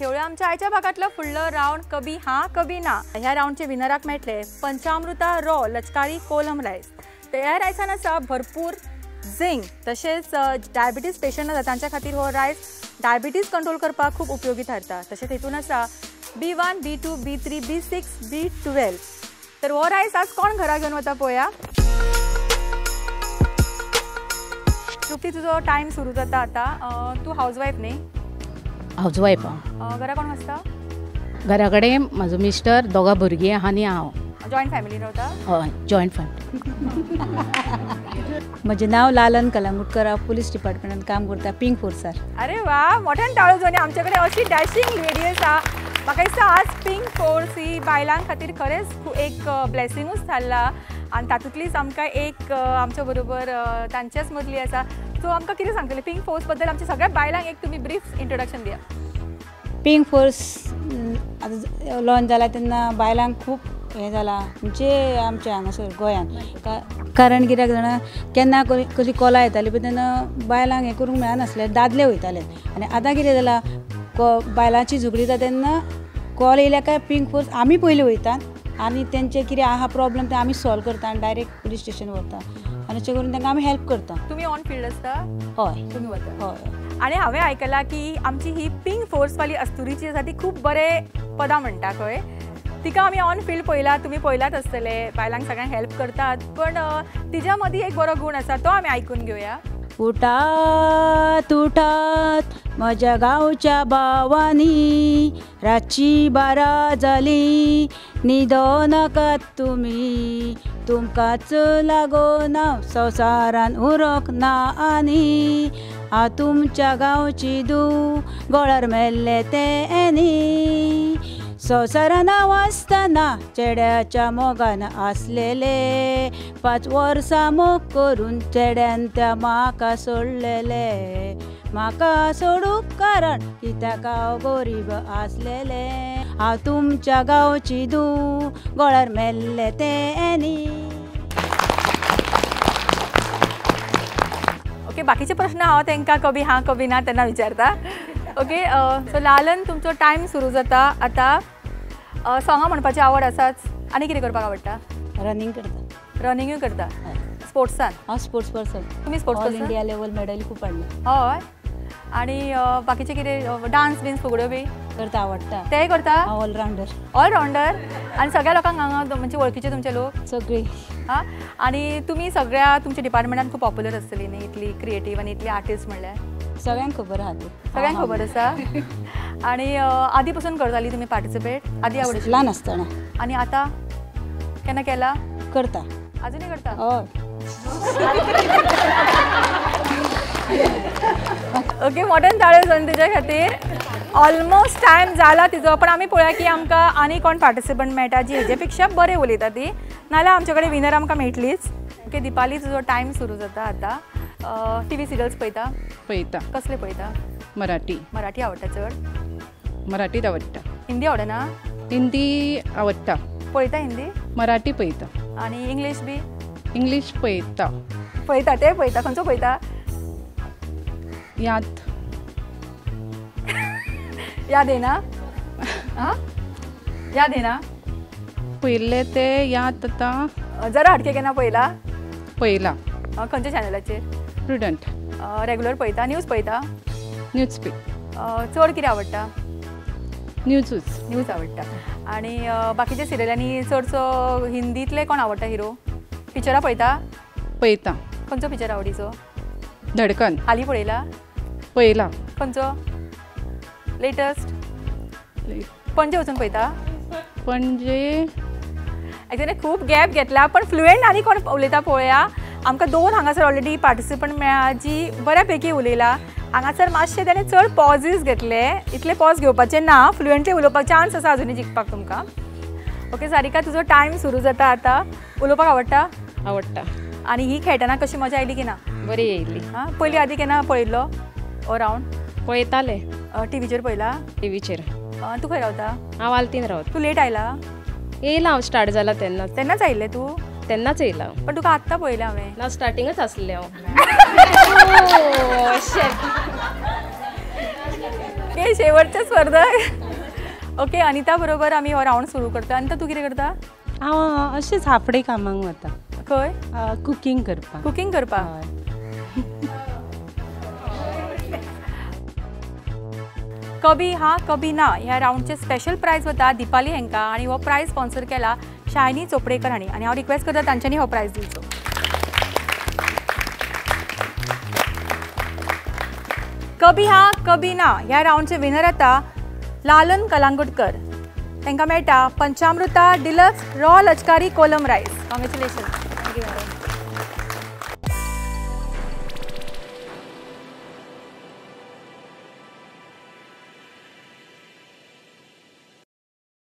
शेवळ्या आमच्या आयच्या भागातलं फुडलं राऊंड कबी हा कबी ना. ह्या राऊंडचे विनराक मेळटले पंचामृता रॉ लचकारी कोलम रायस तर ह्या रायसान आसा भरपूर झिंक तशेंच डायबिटीज पेशंट आसा तांच्या खातीर हो रायस डायबिटीज कंट्रोल करपाक खूप उपयोगी थारता तशेंच हितून आसा B one B two B three B six B twelve तर हो रायस आज कोण घरा घेवन वता पळोवया तृप्ती तुजो टायम सुरू जाता आतां. तूं हाऊसवायफ न्ही हाऊसवायफ अ, घरा कोण आसता घरा कडेन म्हाजो मिस्टर दोगा भुरगीं आहा. आनी हांव जॉयंट फॅमिली रावता हय जॉयंट फॅमिली. म्हजें नांव लालन कलांगुटकर हांव पुलीस डिपार्टमेंटान काम करता पिंक फोर्सार अरे वा मोठ्यान टाळो जोनी आमच्याकडे अशी डॅशिंग लेडी आसा म्हाका दिसता आज पिंक फोर्स ही बायलां खातीर खरेंच एक ब्लेसिंगूच थारला आनी तातूंतलीच आमकां एक आमच्या बरोबर अ, तांच्याच मदली आसा सो आमकां कितें सांगतले? पिंक फोर्सबद्दल आमच्या सगळ्या बायलांक एक तुमी ब्रीफ इंट्रोडक्शन दिया. पिंक फोर्स आतां लॉन्च जाला तेन्ना बायलांक खूब हें जालां म्हणजे आमच्या हांगासर गोंयांत कारण कित्याक जाणा केन्ना कशी कसली कॉलां येताली पळय तेन्ना बायलांक हें करूंक मेळनासलें दादले वयताले. आनी आतां कितें जालां को बायलांची झुगडी जाता तेन्ना कॉल येयल्या काय पिंक फोर्स आमी पयलीं वयतात आनी तेंचे कितें आहा प्रॉब्लम ते आमी सॉल्व करता आनी डायरेक्ट पुलीस स्टेशन व्हरता आनी अशें करून तांकां आमी हेल्प करता. तुमी ऑन फील्ड आसता हय. तुमी वता हय. आणि हांवें आयकलां की आमची ही पिंक फोर्सवाली अस्तुरीची आसा ती खूब बरे पदां म्हणटा खंय तिका आमी ऑन फील्ड पळयला तुमी पळयलात आसतले बायलांक सगळ्यांक हेल्प करतात. पण तिच्या मदीं एक बरो गुण आसा तो आमी आयकून घेवया उठात उठात म्हज्या गांवच्या भावांनी रातची बारा जाली न्हिदो नाकात तुमी तुमकांच लागो ना संवसारान उरोक ना आनी हांव तुमच्या गांवची दू गोळार मेल्ले तेनी संवसारान हांव चेड्याच्या मोगान आसलेले पांच वर्सां मोग करून चेड्यान त्या म्हाका सोडलेले. म्हाका सोडूंक कारण कित्याक हांव गरीब आसलेले हांव तुमच्या गांवची दूं गोळार मेल्ले तेनी ओके बाकीचे प्रश्न हांव तांकां कभी हा कभी ना तेन्ना विचारता. ओके सो लालन तुमचो टायम सुरू जाता. आतां सोंगां म्हणपाची आवड आसाच आनी कितें करपाक आवडटा रनिंग करता. रनिंगूय करता. स्पोर्ट्सान हांव स्पोर्ट्स पर्सन तुमी sports person India level medal खूब हाडले हय. आनी बाकीचे कितें डान्स बीन्स फुगड्यो बी? करता आवडटा तेय करता? हांव ऑलरावंडर ऑलरावंडर आनी सगळ्या लोकांक हांगा म्हणजे वळखीचे तुमचे लोक? सगळी. हां? आनी तुमी सगळ्या तुमच्या डिपार्टमेंटान खूब पॉप्युलर आसतली न्ही इतली क्रिएटीव आनी इतली आर्टिस्ट म्हणल्यार सगळ्यांक खबर आहा ती सगळ्यांक खबर आसा आनी अ, आदी पासून करताली तुमी पार्टिसिपेट आदी आवड ल्हान आसतना आनी आतां? केन्ना केला? करता. अजुनूय करता? हय ओके मोठ्यान ताळ्यो जावन तुज्या खातीर ऑलमोस्ट टायम जाला तिजो. पण आमी पळोवया की आमकां आनी कोण पार्टिसिपंट मेळटा जी हेजे पेक्षा बरें उलयता ती. नाल्यार आमचे कडेन विनर आमकां मेळटलीच. ओके दिपाली तुजो टायम सुरू जाता आतां. टी व्ही सिरियल्स पळयता पळयता कसले पळयता मराठी. मराठी आवडटा चड मराठीत आवडटा हिंदी आवडना हिंदी आवडटा पळयता हिंदी? मराठी पळयता आनी इंग्लीश बी? इंग्लीश पळयता पळयता ते पळयता खंयचो पळयता याद. याद येना आं याद येना पयले ते याद आतां. जरा हटके केन्ना पळयला पळयला खंयच्या चॅनलाचेर प्रुडंट रेगुलर पळयता न्यूज पळयता न्यूज पे. चड कितें आवडटा न्यूजूच न्यूज आवडटा आनी बाकीच्या सिरियलांनी चडसो हिंदीतले कोण आवडटा हिरो पिक्चरां पळयता पळयता खंयचो पिक्चर आवडीचो? धडकन. हालीं पळयला पळयला खंयचो लेटस्ट पणजे वचून पळयता पणजे. एक्चुली खूब गॅप घेतला पण फ्लुएंट आनी कोण उलयता पळोवया आमकां दोन हांगासर ऑलरेडी पार्टिसिपंट मेळ्ळा जी बऱ्यापैकी उलयला. हांगासर मातशे ताणें चड पॉजीस घेतले. इतले पॉज घेवपाचे ना फ्लुएंटली उलोवपाक चान्स आसा अजुनी जिखपाक तुमकां. ओके सारिका तुजो टायम सुरू जाता आतां. उलोवपाक आवडटा? आवडटा. आनी ही खेळटना कशी मजा आयली की ना? बरी येयल्ली हां पयलीं आदी केन्ना पळयल्लो ओ रावंड पळयताले. टीव्हीचेर पळयला? टिवीचेर तूं खंय रावता? हांव आलतीन रावत. तूं लेट आयला? येयला हांव स्टार्ट जाला तेन्ना तेन्नाच आयिल्लें तूं? तेन्नाच येयला पण तुका आत्तां पळयलें हांवें. ना स्टार्टिंगच आसलें हांव. ओके शेवटचे स्पर्धक ओके अनिता बरोबर आम्ही हो राऊंड सुरू करता. अनिता तू कितें करता? हांव अशेंच हाफडे कामाक वता. खंय? कुकींग करपाक. कुकिंग करपाक? हय. कभी हा कभी ना. ह्या राऊंडचे स्पेशल प्राइज वता दिपाली हेंका. आणि हो प्राइज स्पॉन्सर केला शायनी चोपडेकर हांणी आणि हांव रिक्वेस्ट करता तांच्यांनी हो प्रायज दिवचो कभी हा कभी ना ह्या राऊंडचे विनर आता लालन कलांगुटकर. तांकां मेळटा पंचामृता deluxe raw Lachkari Kolam rice congratulation thank you